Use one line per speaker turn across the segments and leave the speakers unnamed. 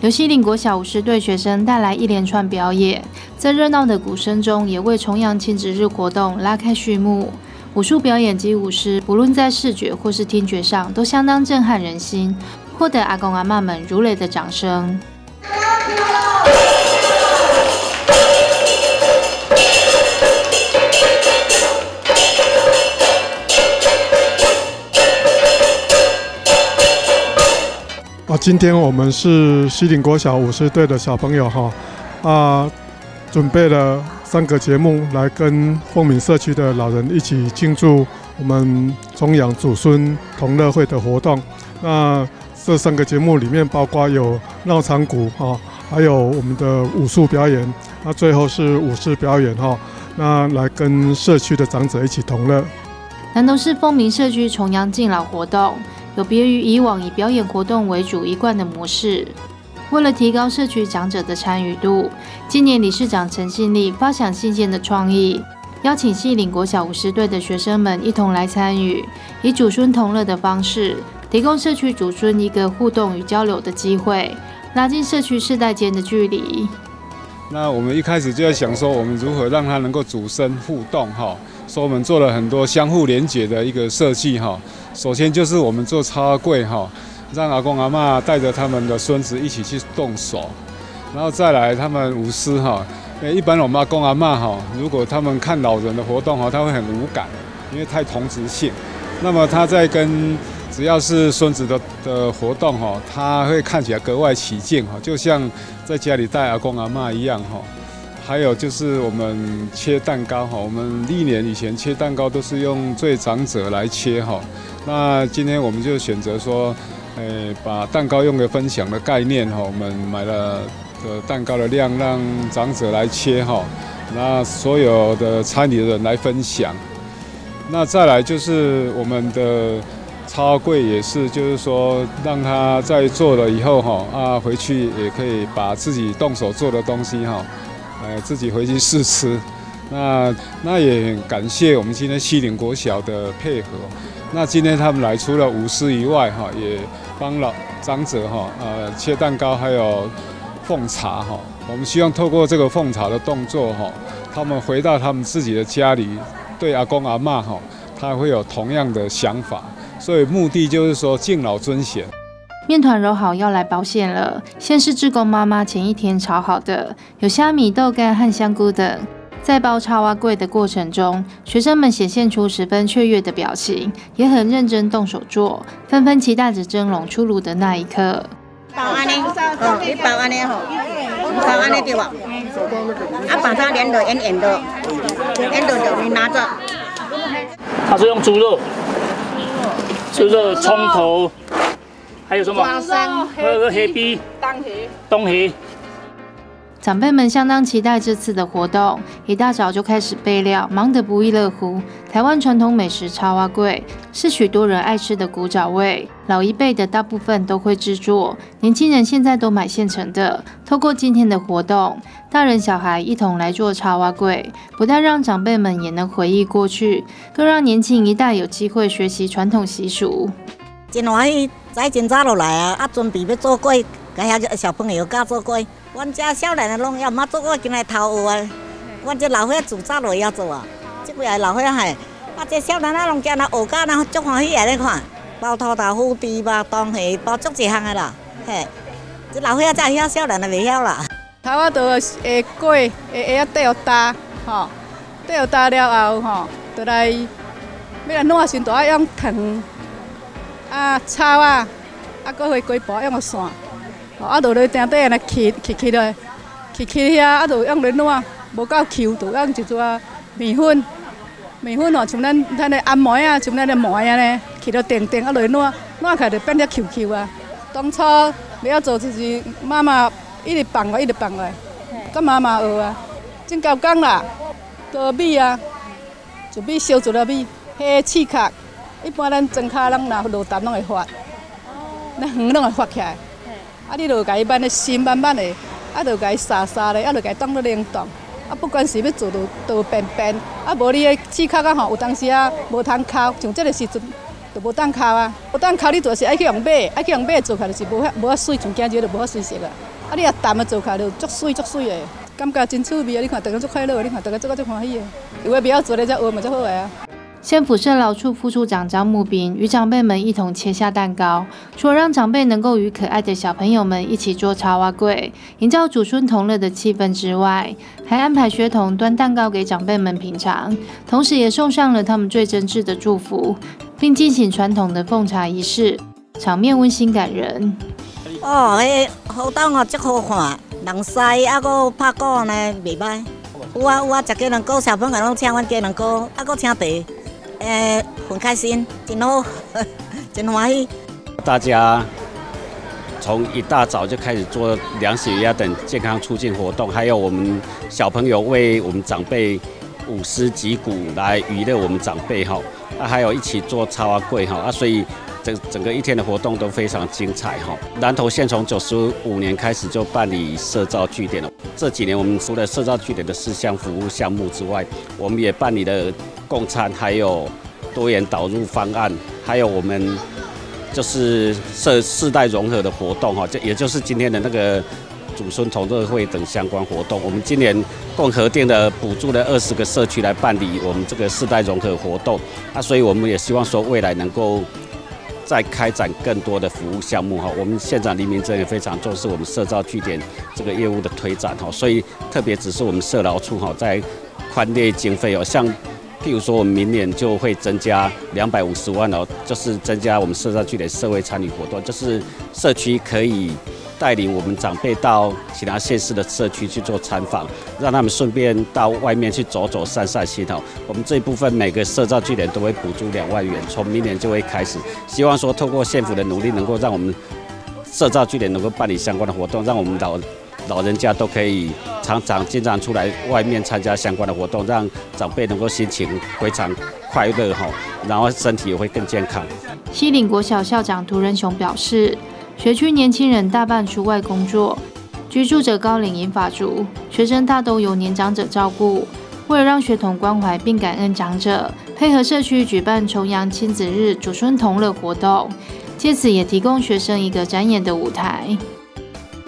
由西岭国小舞狮队学生带来一连串表演，在热闹的鼓声中，也为重阳亲子日活动拉开序幕。武术表演及舞狮，不论在视觉或是听觉上，都相当震撼人心，获得阿公阿妈们如雷的掌声。
啊，今天我们是西岭国小舞狮队的小朋友哈，啊，准备了三个节目来跟凤鸣社区的老人一起庆祝我们重阳祖孙同乐会的活动。那这三个节目里面包括有闹场鼓哈，还有我们的武术表演，那最后是舞狮表演哈，那来跟社区的长者一起同乐。
南投市凤鸣社区重阳敬老活动。有别于以往以表演活动为主一贯的模式，为了提高社区长者的参与度，今年理事长陈信利发想新鲜的创意，邀请西岭国小舞狮队的学生们一同来参与，以祖孙同乐的方式，提供社区祖孙一个互动与交流的机会，拉近社区世代间的距离。
那我们一开始就在想说，我们如何让他能够主身互动哈，所以我们做了很多相互连结的一个设计哈。首先就是我们做插柜哈，让阿公阿妈带着他们的孙子一起去动手，然后再来他们舞狮哈。一般我们阿公阿妈哈，如果他们看老人的活动哈，他会很无感，因为太同质性。那么他在跟只要是孙子的的活动哈，他会看起来格外起劲哈，就像在家里带阿公阿妈一样哈。还有就是我们切蛋糕哈，我们历年以前切蛋糕都是用最长者来切哈。那今天我们就选择说，诶，把蛋糕用个分享的概念哈，我们买了的蛋糕的量让长者来切哈，那所有的参与的人来分享。那再来就是我们的超柜也是，就是说让他在做了以后哈，啊回去也可以把自己动手做的东西哈。呃，自己回去试吃，那那也很感谢我们今天西岭国小的配合。那今天他们来，除了舞狮以外，哈，也帮老长者哈，呃，切蛋糕，还有奉茶哈。我们希望透过这个奉茶的动作哈，他们回到他们自己的家里，对阿公阿妈哈，他会有同样的想法。所以目的就是说敬老尊贤。
面团揉好要来包馅了，先是志工妈妈前一天炒好的，有虾米、豆干和香菇等。在包插挖柜的过程中，学生们显现出十分雀跃的表情，也很认真动手做，纷纷期待着蒸笼出炉的那一刻。
包安尼，哦，你包安尼吼，包安尼对吧？啊，把它连的圆圆的，圆的的你拿着。
它是用猪肉，猪肉葱头。还有什么？还有个黑皮，东黑。
长辈们相当期待这次的活动，一大早就开始备料，忙得不亦乐乎。台湾传统美食茶蛙柜是许多人爱吃的古早味，老一辈的大部分都会制作，年轻人现在都买现成的。透过今天的活动，大人小孩一同来做茶蛙柜，不但让长辈们也能回忆过去，更让年轻一代有机会学习传统习俗。
真欢喜，早真早就来啊！啊，准备要做粿，甲遐小朋友教做粿。阮遮少年的拢要毋做我今来偷学啊！阮这老伙仔自早就要做啊！即几个老伙仔嘿，啊，这少年仔拢今来学教，然后足欢喜来看，包土豆腐、猪肉、东西，包足一项的啦。嘿，这老伙仔才晓，少年的袂晓啦。
头啊，都会过，会会啊缀有搭，吼，缀有搭了后，吼，就来要来弄先，都爱用糖。啊，草啊，啊，搁会龟薄用个线，啊，就咧顶底安尼起起起落，起起遐，啊，就用咧烂，无够 Q，就用一撮面粉，面粉哦，像咱咱咧按摩啊，像咱咧磨安尼，起到定定，啊，落烂，烂起来就变了 Q Q 啊。当初要做就是妈妈一直放我，一直放我，甲妈妈学啊，真够工啦，做米啊，做米烧做了米，迄刺壳。一般咱装卡人若落淡拢会发，那远拢会发起来。啊，你著甲伊挽咧新慢慢的，啊，著甲伊沙沙的，啊，著甲伊当做冷冻。啊，不管是要做到到便便，啊，无你个刺壳啊吼，有当时啊无通敲，像这个时阵，就无当敲啊，无当敲你做事爱去用马，爱去用马做起来就是无遐无遐水，像今日就无遐水色啊。啊，你若淡啊做起来就足水足水的，感觉真趣味啊！你看大家足快乐，你看大家做个足欢喜的，有诶不要做咧，才学嘛才好个啊。
县府社劳处副处长张木斌与长辈们一同切下蛋糕，除了让长辈能够与可爱的小朋友们一起做茶瓦柜，营造祖孙同乐的气氛之外，还安排学童端蛋糕给长辈们品尝，同时也送上了他们最真挚的祝福，并进行传统的奉茶仪式，场面温馨感人。
哦，迄活动哦，足好看，人西啊，搁拍鼓呢，袂歹。有啊有啊，食鸡卵糕，小朋友拢请阮鸡卵糕，啊，搁请茶。呃，很开心，真好，真欢喜。
大家从一大早就开始做量血压等健康促进活动，还有我们小朋友为我们长辈舞狮击鼓来娱乐我们长辈哈，啊，还有一起做插花柜哈，啊，所以整整个一天的活动都非常精彩哈。南投县从九十五年开始就办理社造据点了，这几年我们除了社造据点的四项服务项目之外，我们也办理了。共餐，还有多元导入方案，还有我们就是社世代融合的活动哈，就也就是今天的那个祖孙同乐会等相关活动。我们今年共核定的补助了二十个社区来办理我们这个世代融合活动，那所以我们也希望说未来能够再开展更多的服务项目哈。我们县长黎明真也非常重视我们社造据点这个业务的推展哈，所以特别只是我们社劳处哈在宽列经费哦，像。譬如说，我们明年就会增加两百五十万哦，就是增加我们社造区的社会参与活动，就是社区可以带领我们长辈到其他县市的社区去做参访，让他们顺便到外面去走走、散散心哦。我们这一部分每个社造据点都会补助两万元，从明年就会开始。希望说，透过县府的努力，能够让我们社造据点能够办理相关的活动，让我们老。老人家都可以常常经常出来外面参加相关的活动，让长辈能够心情非常快乐哈，然后身体也会更健康。
西岭国小校长涂仁雄表示，学区年轻人大半出外工作，居住者高龄银发族，学生大都由年长者照顾。为了让学童关怀并感恩长者，配合社区举办重阳亲子日祖孙同乐活动，借此也提供学生一个展演的舞台。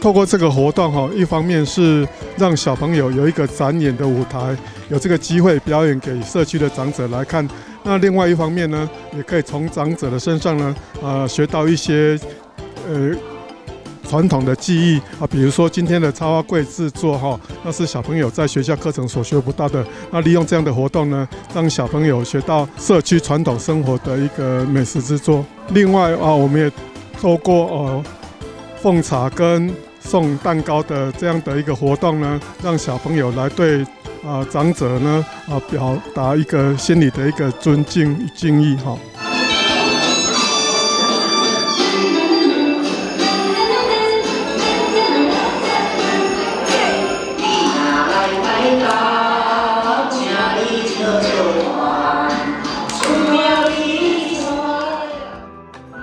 透过这个活动哈，一方面是让小朋友有一个展演的舞台，有这个机会表演给社区的长者来看。那另外一方面呢，也可以从长者的身上呢，呃，学到一些呃传统的技艺啊，比如说今天的插花柜制作哈，那是小朋友在学校课程所学不到的。那利用这样的活动呢，让小朋友学到社区传统生活的一个美食制作。另外啊，我们也透过呃奉茶跟送蛋糕的这样的一个活动呢，让小朋友来对啊长者呢啊表达一个心里的一个尊敬敬意哈。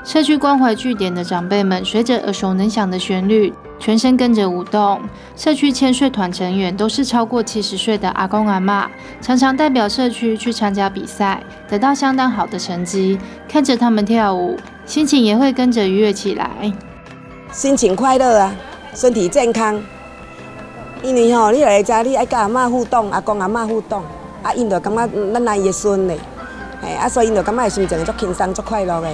社区关怀据点的长辈们，随着耳熟能详的旋律。全身跟着舞动，社区千岁团成员都是超过七十岁的阿公阿妈，常常代表社区去参加比赛，得到相当好的成绩。看着他们跳舞，心情也会跟着愉悦起来。
心情快乐啊，身体健康。因为吼，你来遮，你爱跟阿妈互动，阿公阿妈互动，啊，因就感觉咱来伊的孙嘞，嘿，啊，所以因就感觉心情足轻松、足快乐的，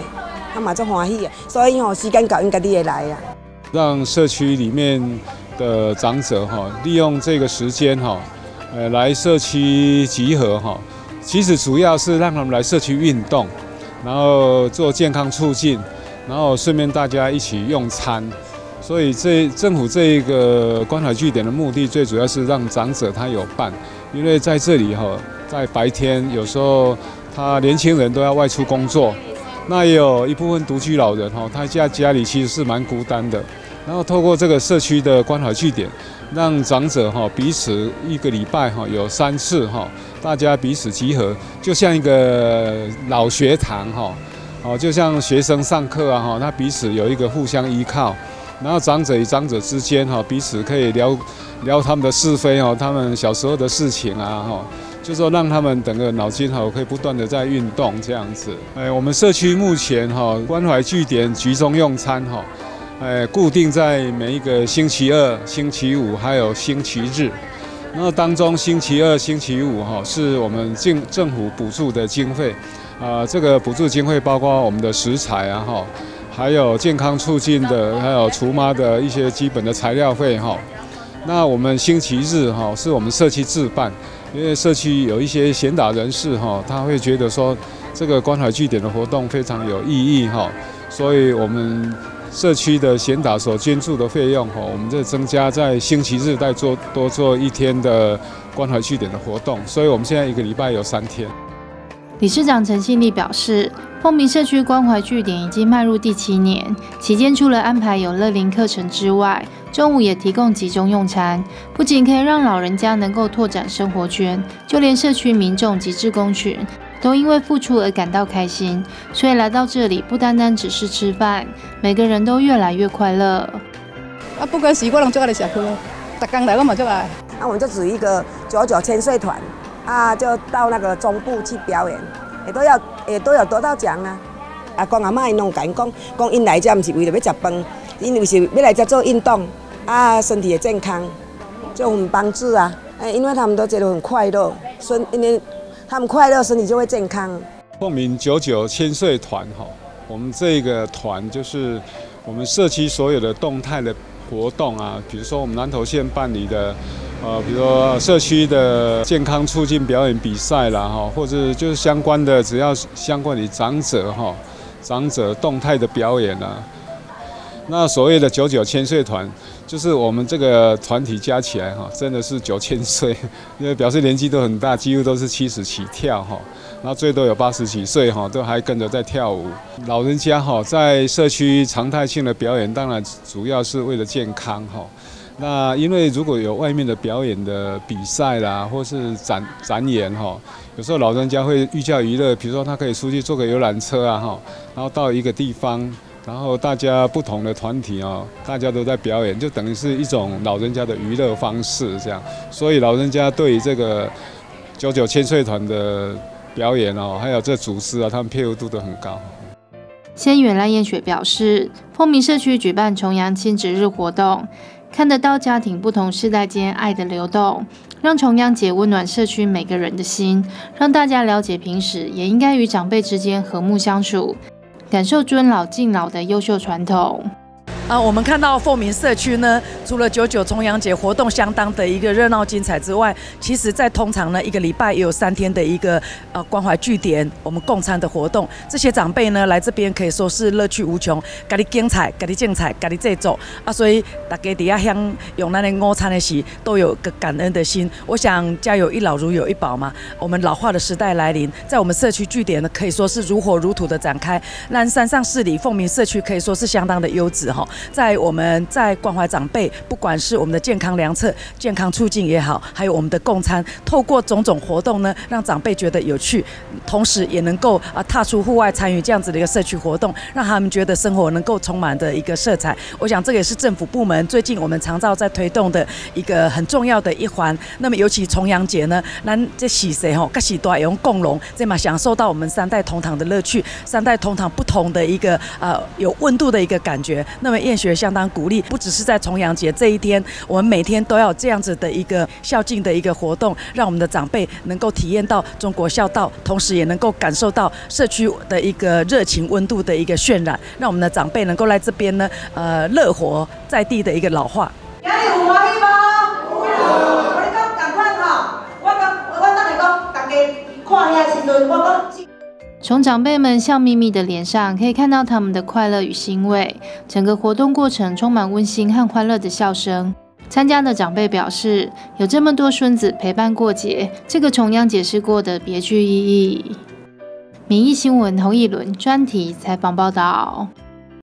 啊嘛足欢喜的，所以吼，时间到应该你会来啊。
让社区里面的长者哈，利用这个时间哈，呃，来社区集合哈。其实主要是让他们来社区运动，然后做健康促进，然后顺便大家一起用餐。所以这政府这一个关怀据点的目的，最主要是让长者他有伴，因为在这里哈，在白天有时候他年轻人都要外出工作，那也有一部分独居老人哈，他家家里其实是蛮孤单的。然后透过这个社区的关怀据点，让长者哈彼此一个礼拜哈有三次哈，大家彼此集合，就像一个老学堂哈，哦就像学生上课啊哈，那彼此有一个互相依靠，然后长者与长者之间哈彼此可以聊聊他们的是非哦，他们小时候的事情啊哈，就说让他们整个脑筋哈可以不断的在运动这样子。哎，我们社区目前哈关怀据点集中用餐哈，哎，固定在每一个星期二、星期五还有星期日。那当中星期二、星期五哈是我们政政府补助的经费，啊，这个补助经费包括我们的食材啊哈，还有健康促进的，还有厨妈的一些基本的材料费哈。那我们星期日哈是我们社区自办，因为社区有一些闲打人士哈，他会觉得说这个关怀据点的活动非常有意义哈，所以我们。社区的贤达所捐助的费用，哈，我们这增加在星期日再做多做一天的关怀据点的活动，所以我们现在一个礼拜有三天。
理事长陈信利表示，凤鸣社区关怀据点已经迈入第七年，期间除了安排有乐龄课程之外，中午也提供集中用餐，不仅可以让老人家能够拓展生活圈，就连社区民众及志工群。都因为付出而感到开心，所以来到这里不单单只是吃饭，每个人都越来越快乐。
啊，不管是我拢做爱小朋友，大刚来我嘛做爱。
那我们就组一个九九千岁团，啊，就到那个中部去表演，也都要也都有得到奖啊。阿公阿妈因拢讲讲，讲因来这不是为了要食饭，因为是要来这做运动，啊，身体也健康，就很帮助啊。哎，因为他们都觉得很快乐，所以因为。他们快乐，身体就会健康。
凤鸣九九千岁团哈，我们这个团就是我们社区所有的动态的活动啊，比如说我们南投县办理的，呃，比如说社区的健康促进表演比赛啦哈，或者就是相关的，只要相关的长者哈，长者动态的表演啊。那所谓的九九千岁团，就是我们这个团体加起来哈，真的是九千岁，因为表示年纪都很大，几乎都是七十起跳哈，然后最多有八十几岁哈，都还跟着在跳舞。老人家哈，在社区常态性的表演，当然主要是为了健康哈。那因为如果有外面的表演的比赛啦，或是展展演哈，有时候老人家会寓教于乐，比如说他可以出去坐个游览车啊哈，然后到一个地方。然后大家不同的团体哦，大家都在表演，就等于是一种老人家的娱乐方式这样。所以老人家对于这个九九千岁团的表演哦，还有这组织啊，他们配合度都很高。
仙远赖燕雪表示，凤鸣社区举办重阳亲子日活动，看得到家庭不同世代间爱的流动，让重阳节温暖社区每个人的心，让大家了解平时也应该与长辈之间和睦相处。感受尊老敬老的优秀传统。
啊，我们看到凤鸣社区呢，除了九九重阳节活动相当的一个热闹精彩之外，其实在通常呢一个礼拜也有三天的一个呃关怀据点，我们共餐的活动。这些长辈呢来这边可以说是乐趣无穷，家里精彩，家里精彩，家里制作啊，所以大家底下乡用那里午餐的时都有个感恩的心。我想家有一老如有一宝嘛，我们老化的时代来临，在我们社区据点呢可以说是如火如荼的展开。那山上市里凤鸣社区可以说是相当的优质哈。在我们在关怀长辈，不管是我们的健康良策、健康促进也好，还有我们的共餐，透过种种活动呢，让长辈觉得有趣，同时也能够啊踏出户外参与这样子的一个社区活动，让他们觉得生活能够充满的一个色彩。我想这也是政府部门最近我们长照在推动的一个很重要的一环。那么尤其重阳节呢，那这喜谁吼，各喜多用共荣，这嘛享受到我们三代同堂的乐趣，三代同堂不同的一个呃有温度的一个感觉。那么燕学相当鼓励，不只是在重阳节这一天，我们每天都要这样子的一个孝敬的一个活动，让我们的长辈能够体验到中国孝道，同时也能够感受到社区的一个热情温度的一个渲染，让我们的长辈能够来这边呢，呃，乐活在地的一个老化。有欢喜吗？我讲赶快哈，我讲我
等下讲，大家看遐时阵，我讲。从长辈们笑眯眯的脸上，可以看到他们的快乐与欣慰。整个活动过程充满温馨和欢乐的笑声。参加的长辈表示，有这么多孙子陪伴过节，这个重阳节是过的别具意义。民意新闻侯一伦专题采访报道。